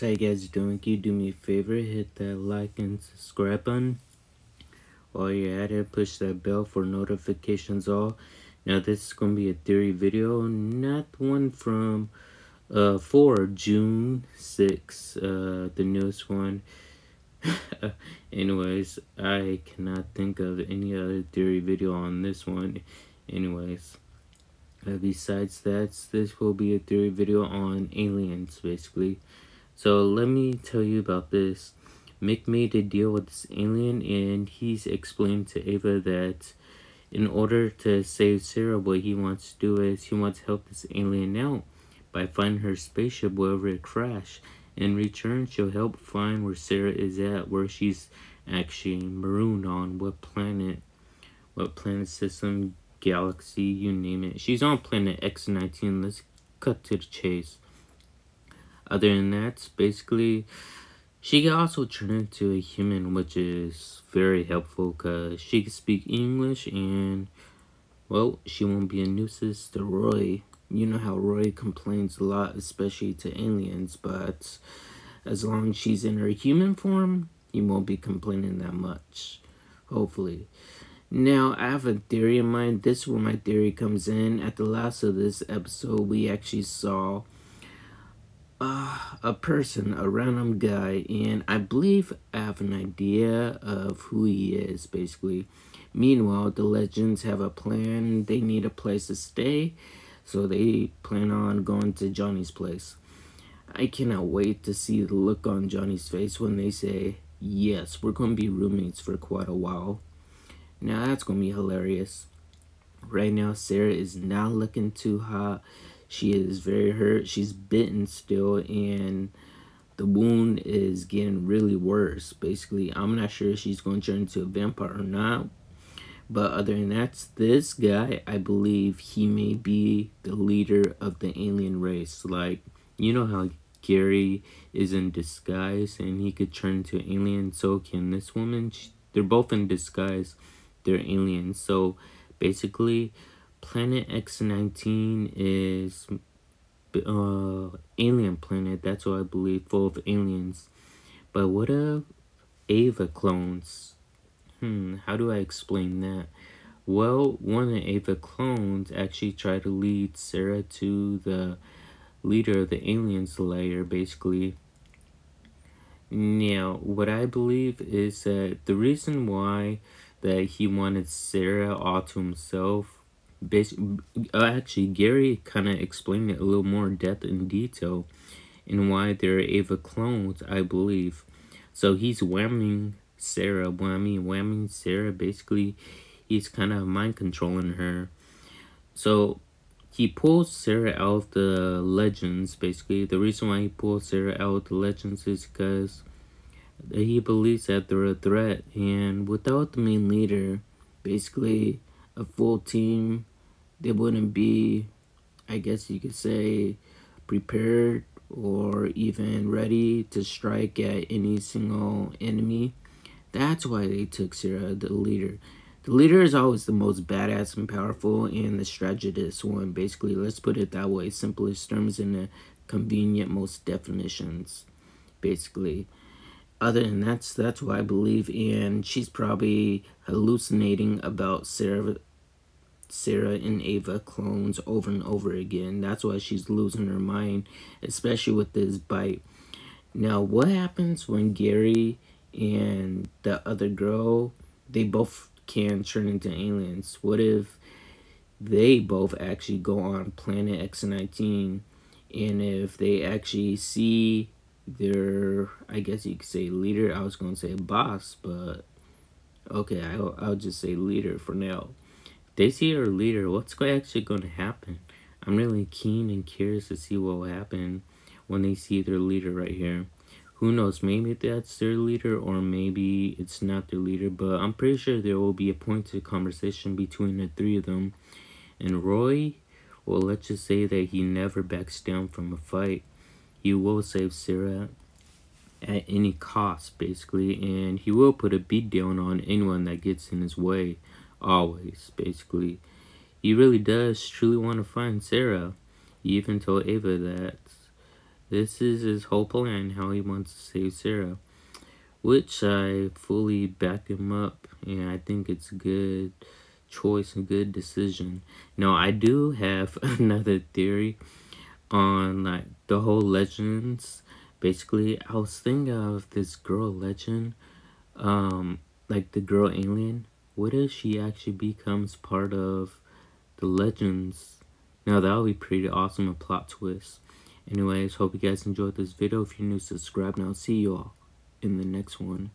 guys, how you guys doing? Can you do me a favor, hit that like and subscribe button. While you're at it, push that bell for notifications all. Now this is going to be a theory video, not one from uh, for June 6, uh, the newest one. Anyways, I cannot think of any other theory video on this one. Anyways. Uh, besides that, this will be a theory video on aliens, basically. So let me tell you about this. Mick made a deal with this alien, and he's explained to Ava that in order to save Sara, what he wants to do is he wants to help this alien out by finding her spaceship wherever it crashed. In return, she'll help find where Sara is at, where she's actually marooned on, what planet, what planet system galaxy, you name it. She's on planet X19. Let's cut to the chase. Other than that, basically, she can also turn into a human, which is very helpful because she can speak English and, well, she won't be a nuisance to Rory. You know how Rory complains a lot, especially to aliens, but as long as she's in her human form, he won't be complaining that much, hopefully. Now, I have a theory in mind. This is where my theory comes in. At the last of this episode, we actually saw uh, a person, a random guy, and I believe I have an idea of who he is, basically. Meanwhile, the legends have a plan. They need a place to stay, so they plan on going to Johnny's place. I cannot wait to see the look on Johnny's face when they say, yes, we're going to be roommates for quite a while. Now that's gonna be hilarious. Right now, Sara is not looking too hot. She is very hurt. She's bitten still, and the wound is getting really worse. Basically, I'm not sure if she's going to turn into a vampire or not. But other than that, this guy, I believe he may be the leader of the alien race. Like, you know how Gary is in disguise and he could turn into an alien, so can this woman. They're both in disguise they're aliens. So basically, Planet X19 is uh alien planet. That's what I believe, full of aliens. But what if Ava clones? Hmm, how do I explain that? Well, one of the Ava clones actually tried to lead Sara to the leader of the aliens layer, basically. Now, what I believe is that the reason why that he wanted Sara all to himself. Basically, uh, actually, Gary kind of explained it a little more depth and detail in why they're Ava clones, I believe. So he's whamming Sara, whamming, whamming Sara. Basically, he's kind of mind controlling her. So he pulls Sara out of the legends, basically. The reason why he pulls Sara out of the legends is because he believes that they're a threat, and without the main leader, basically a full team, they wouldn't be, I guess you could say, prepared or even ready to strike at any single enemy. That's why they took Sara, the leader. The leader is always the most badass and powerful and the strategist one. Basically, let's put it that way. Simplest terms in the convenient most definitions. Basically other than that's that's what I believe and she's probably hallucinating about Sara Sara and Ava clones over and over again. That's why she's losing her mind, especially with this bite. Now, what happens when Gary and the other girl, they both can turn into aliens? What if they both actually go on planet X-19 and if they actually see their, I guess you could say leader. I was going to say boss, but okay, I'll, I'll just say leader for now. They see their leader. What's actually going to happen? I'm really keen and curious to see what will happen when they see their leader right here. Who knows, maybe that's their leader or maybe it's not their leader, but I'm pretty sure there will be a point pointed conversation between the three of them. And Rory, well, let's just say that he never backs down from a fight he will save Sara at any cost, basically, and he will put a beat down on anyone that gets in his way, always, basically. He really does truly want to find Sara. He even told Ava that. this is his whole plan, how he wants to save Sara. Which I fully back him up, and I think it's a good choice, and good decision. Now, I do have another theory on like the whole legends. Basically, I was thinking of this girl legend, um, like the girl alien. What if she actually becomes part of the legends? Now that would be pretty awesome, a plot twist. Anyways, hope you guys enjoyed this video. If you're new, subscribe and I'll see you all in the next one.